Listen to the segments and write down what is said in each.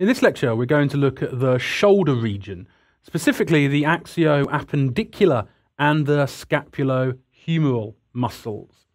In this lecture, we're going to look at the shoulder region, specifically the axio-appendicular and the scapulohumeral muscles.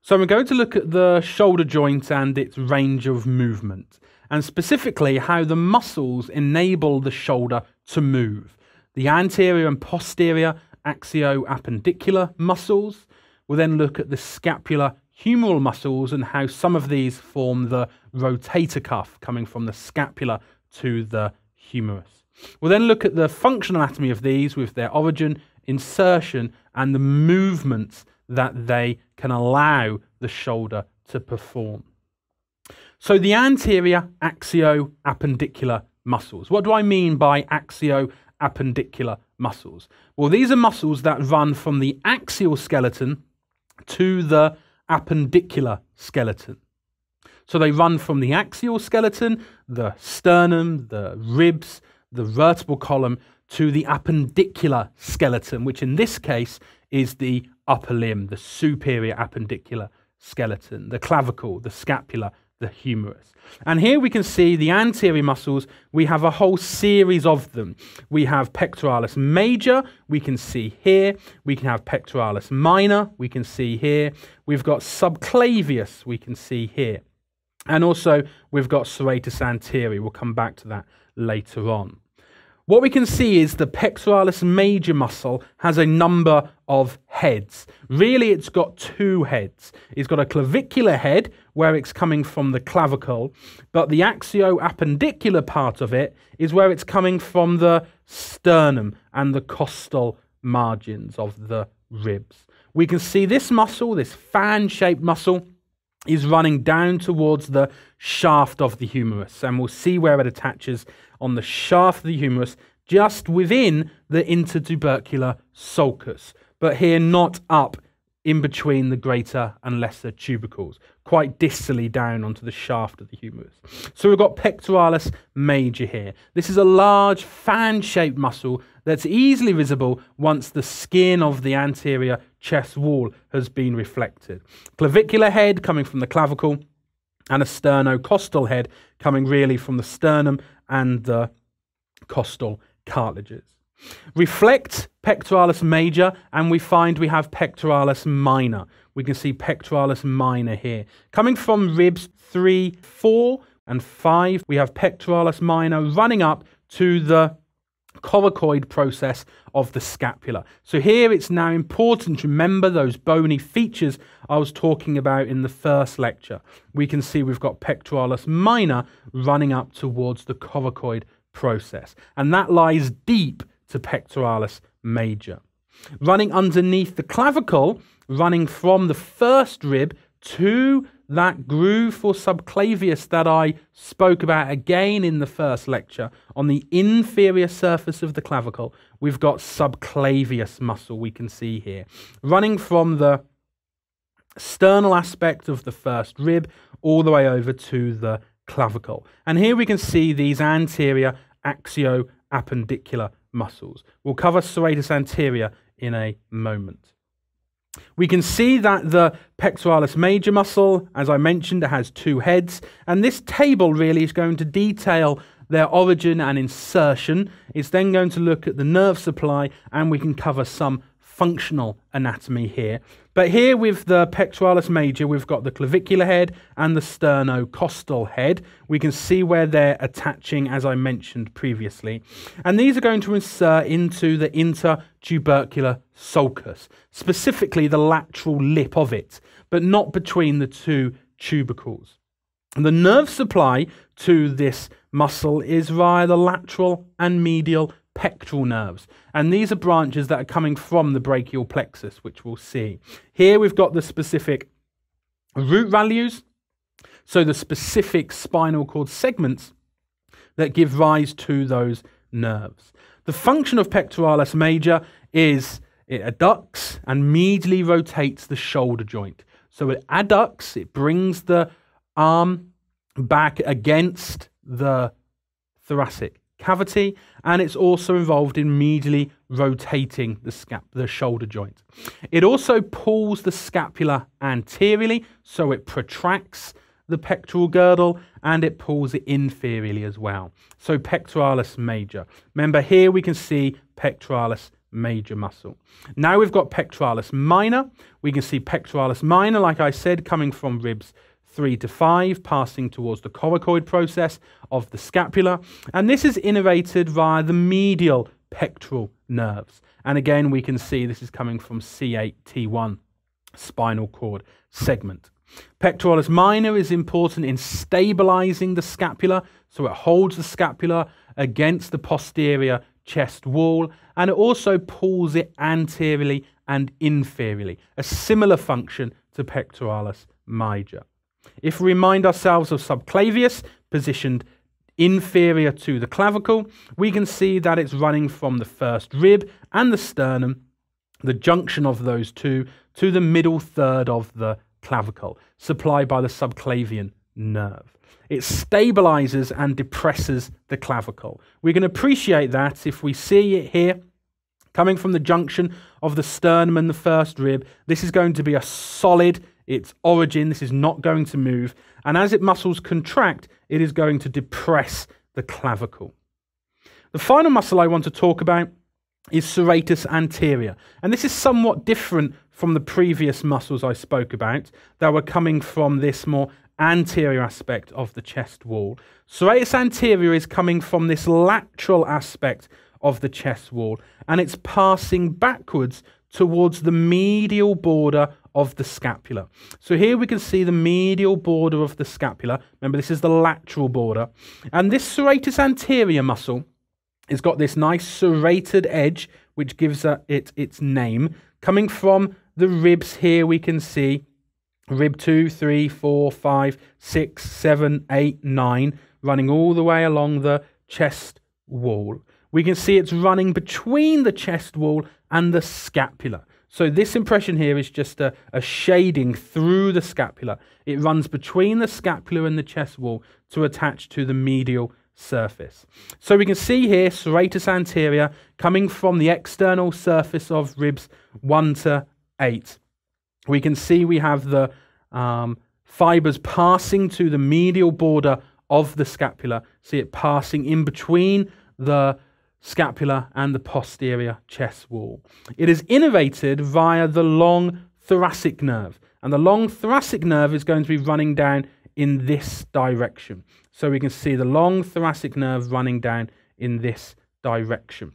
So we're going to look at the shoulder joint and its range of movement, and specifically how the muscles enable the shoulder to move. The anterior and posterior axio-appendicular muscles. We'll then look at the scapular humeral muscles and how some of these form the rotator cuff coming from the scapula to the humerus. We'll then look at the functional anatomy of these with their origin, insertion, and the movements that they can allow the shoulder to perform. So the anterior axio-appendicular muscles. What do I mean by axio-appendicular muscles? Well, these are muscles that run from the axial skeleton to the appendicular skeleton. So they run from the axial skeleton, the sternum, the ribs, the vertebral column, to the appendicular skeleton, which in this case is the upper limb, the superior appendicular skeleton, the clavicle, the scapula, the humerus. And here we can see the anterior muscles. We have a whole series of them. We have pectoralis major, we can see here. We can have pectoralis minor, we can see here. We've got subclavius, we can see here. And also we've got serratus anterior. We'll come back to that later on. What we can see is the pectoralis major muscle has a number of heads. Really, it's got two heads. It's got a clavicular head, where it's coming from the clavicle, but the axio-appendicular part of it is where it's coming from the sternum and the costal margins of the ribs. We can see this muscle, this fan-shaped muscle, is running down towards the shaft of the humerus, and we'll see where it attaches on the shaft of the humerus just within the intertubercular sulcus, but here not up in between the greater and lesser tubercles, quite distally down onto the shaft of the humerus. So we've got pectoralis major here. This is a large fan-shaped muscle that's easily visible once the skin of the anterior chest wall has been reflected. Clavicular head coming from the clavicle and a sternocostal head coming really from the sternum and the costal cartilages. Reflect pectoralis major, and we find we have pectoralis minor. We can see pectoralis minor here. Coming from ribs 3, 4, and 5, we have pectoralis minor running up to the coracoid process of the scapula. So here it's now important to remember those bony features I was talking about in the first lecture. We can see we've got pectoralis minor running up towards the coracoid process, and that lies deep to pectoralis major. Running underneath the clavicle, running from the first rib to that groove for subclavius that I spoke about again in the first lecture, on the inferior surface of the clavicle, we've got subclavius muscle we can see here. Running from the sternal aspect of the first rib all the way over to the clavicle. And here we can see these anterior axio-appendicular muscles. We'll cover serratus anterior in a moment. We can see that the pectoralis major muscle, as I mentioned, has two heads, and this table really is going to detail their origin and insertion. It's then going to look at the nerve supply, and we can cover some functional anatomy here. But here with the pectoralis major, we've got the clavicular head and the sternocostal head. We can see where they're attaching, as I mentioned previously. And these are going to insert into the intertubercular sulcus, specifically the lateral lip of it, but not between the two tubercles. And the nerve supply to this muscle is via the lateral and medial pectoral nerves. And these are branches that are coming from the brachial plexus, which we'll see. Here we've got the specific root values, so the specific spinal cord segments that give rise to those nerves. The function of pectoralis major is it adducts and medially rotates the shoulder joint. So it adducts, it brings the arm back against the thoracic cavity, and it's also involved in medially rotating the, scap- the shoulder joint. It also pulls the scapula anteriorly, so it protracts the pectoral girdle and it pulls it inferiorly as well. So pectoralis major. Remember here we can see pectoralis major muscle. Now we've got pectoralis minor. We can see pectoralis minor, like I said, coming from ribs 3 to 5, passing towards the coracoid process of the scapula. And this is innervated via the medial pectoral nerves. And again, we can see this is coming from C8T1 spinal cord segment. Pectoralis minor is important in stabilizing the scapula, so it holds the scapula against the posterior chest wall and it also pulls it anteriorly and inferiorly, a similar function to pectoralis major. If we remind ourselves of subclavius, positioned inferior to the clavicle, we can see that it's running from the first rib and the sternum, the junction of those two, to the middle third of the clavicle, supplied by the subclavian nerve. It stabilizes and depresses the clavicle. We can appreciate that if we see it here coming from the junction of the sternum and the first rib. This is going to be a solid, its origin. This is not going to move. And as its muscles contract, it is going to depress the clavicle. The final muscle I want to talk about is serratus anterior. And this is somewhat different from the previous muscles I spoke about that were coming from this more anterior aspect of the chest wall. Serratus anterior is coming from this lateral aspect of the chest wall and it's passing backwards towards the medial border of the scapula. So here we can see the medial border of the scapula. Remember, this is the lateral border. And this serratus anterior muscle has got this nice serrated edge, which gives uh, it its name. Coming from the ribs here, we can see rib 2, 3, 4, 5, 6, 7, 8, 9, running all the way along the chest wall. We can see it's running between the chest wall and the scapula. So this impression here is just a, a shading through the scapula. It runs between the scapula and the chest wall to attach to the medial surface. So we can see here serratus anterior coming from the external surface of ribs 1 to 8. We can see we have the um, fibers passing to the medial border of the scapula. See it passing in between the scapula and the posterior chest wall. It is innervated via the long thoracic nerve, and the long thoracic nerve is going to be running down in this direction. So we can see the long thoracic nerve running down in this direction.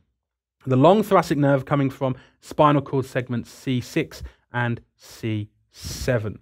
The long thoracic nerve coming from spinal cord segments C6 and C7.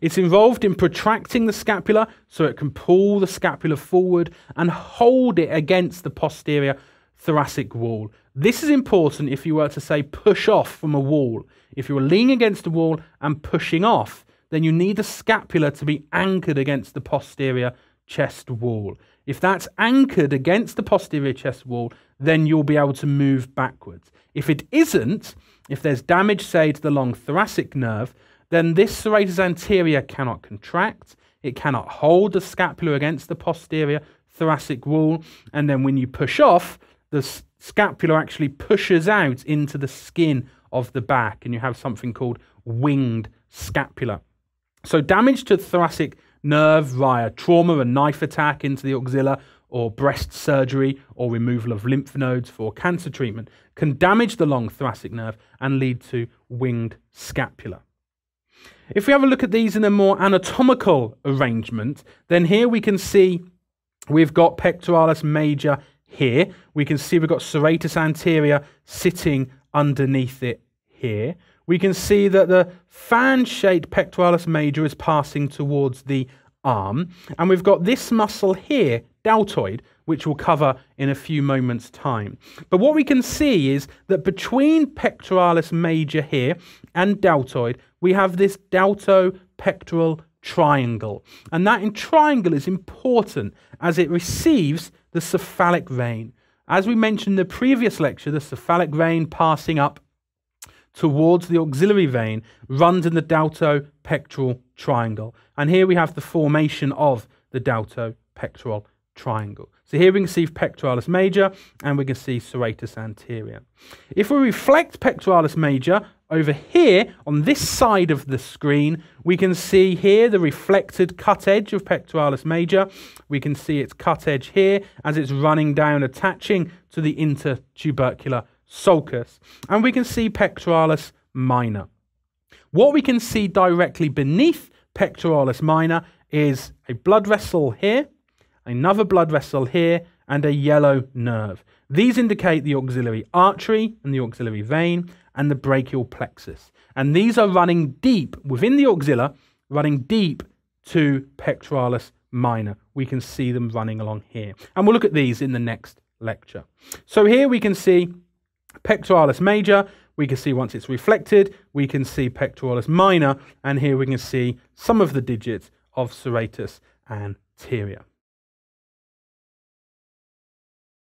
It's involved in protracting the scapula so it can pull the scapula forward and hold it against the posterior thoracic wall. This is important if you were to say push off from a wall. If you were leaning against a wall and pushing off, then you need the scapula to be anchored against the posterior chest wall. If that's anchored against the posterior chest wall, then you'll be able to move backwards. If it isn't, if there's damage, say, to the long thoracic nerve, then this serratus anterior cannot contract. It cannot hold the scapula against the posterior thoracic wall. And then when you push off, the scapula actually pushes out into the skin of the back, and you have something called winged scapula. So, damage to thoracic nerve via trauma, a knife attack into the axilla, or breast surgery or removal of lymph nodes for cancer treatment can damage the long thoracic nerve and lead to winged scapula. If we have a look at these in a more anatomical arrangement, then here we can see we've got pectoralis major here. We can see we've got serratus anterior sitting underneath it here. We can see that the fan-shaped pectoralis major is passing towards the arm. And we've got this muscle here, deltoid, which we'll cover in a few moments' time. But what we can see is that between pectoralis major here and deltoid, we have this deltopectoral triangle. And that in triangle is important as it receives the cephalic vein. As we mentioned in the previous lecture, the cephalic vein passing up towards the axillary vein runs in the deltopectoral triangle. And here we have the formation of the deltopectoral triangle. So here we can see pectoralis major and we can see serratus anterior. If we reflect pectoralis major over here on this side of the screen, we can see here the reflected cut edge of pectoralis major. We can see its cut edge here as it's running down, attaching to the intertubercular sulcus. And we can see pectoralis minor. What we can see directly beneath pectoralis minor is a blood vessel here, another blood vessel here, and a yellow nerve. These indicate the axillary artery and the axillary vein and the brachial plexus. And these are running deep within the axilla, running deep to pectoralis minor. We can see them running along here. And we'll look at these in the next lecture. So here we can see pectoralis major. We can see once it's reflected, we can see pectoralis minor. And here we can see some of the digits of serratus anterior.